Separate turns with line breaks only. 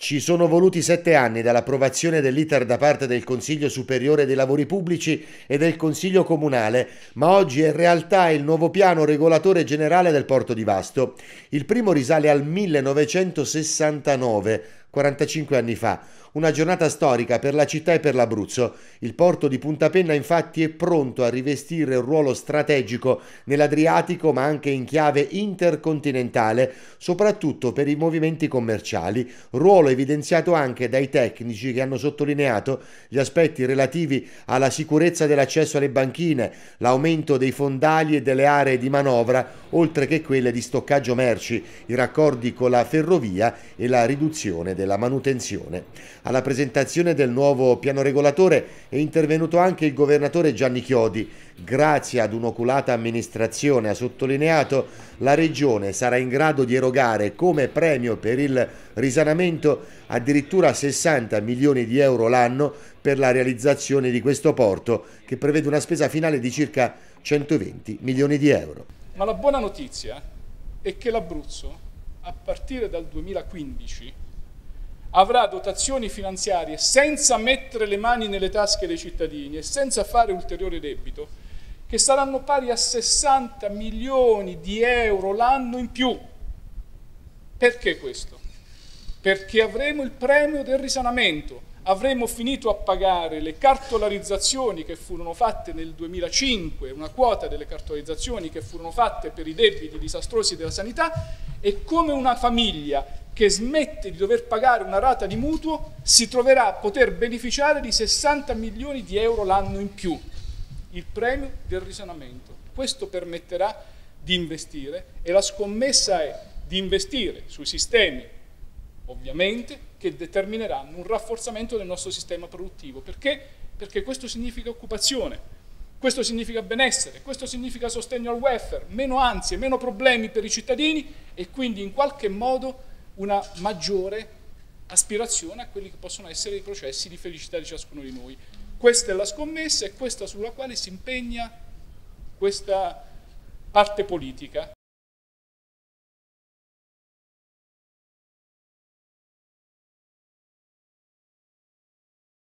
Ci sono voluti sette anni dall'approvazione dell'iter da parte del Consiglio Superiore dei Lavori Pubblici e del Consiglio Comunale, ma oggi è in realtà il nuovo piano regolatore generale del porto di Vasto. Il primo risale al 1969, 45 anni fa, una giornata storica per la città e per l'Abruzzo. Il porto di Punta Penna infatti è pronto a rivestire un ruolo strategico nell'Adriatico ma anche in chiave intercontinentale, soprattutto per i movimenti commerciali, ruolo evidenziato anche dai tecnici che hanno sottolineato gli aspetti relativi alla sicurezza dell'accesso alle banchine, l'aumento dei fondali e delle aree di manovra, oltre che quelle di stoccaggio merci, i raccordi con la ferrovia e la riduzione della manutenzione. Alla presentazione del nuovo piano regolatore è intervenuto anche il governatore Gianni Chiodi. Grazie ad un'oculata amministrazione, ha sottolineato, la Regione sarà in grado di erogare come premio per il risanamento addirittura 60 milioni di euro l'anno per la realizzazione di questo porto, che prevede una spesa finale di circa 120 milioni di euro.
Ma la buona notizia è che l'Abruzzo, a partire dal 2015, avrà dotazioni finanziarie senza mettere le mani nelle tasche dei cittadini e senza fare ulteriore debito, che saranno pari a 60 milioni di euro l'anno in più. Perché questo? Perché avremo il premio del risanamento, avremo finito a pagare le cartolarizzazioni che furono fatte nel 2005, una quota delle cartolarizzazioni che furono fatte per i debiti disastrosi della sanità e come una famiglia che smette di dover pagare una rata di mutuo si troverà a poter beneficiare di 60 milioni di euro l'anno in più, il premio del risanamento. Questo permetterà di investire e la scommessa è di investire sui sistemi, ovviamente, che determineranno un rafforzamento del nostro sistema produttivo. Perché? Perché questo significa occupazione, questo significa benessere, questo significa sostegno al welfare, meno ansie, meno problemi per i cittadini e quindi in qualche modo una maggiore aspirazione a quelli che possono essere i processi di felicità di ciascuno di noi. Questa è la scommessa e questa sulla quale si impegna questa parte politica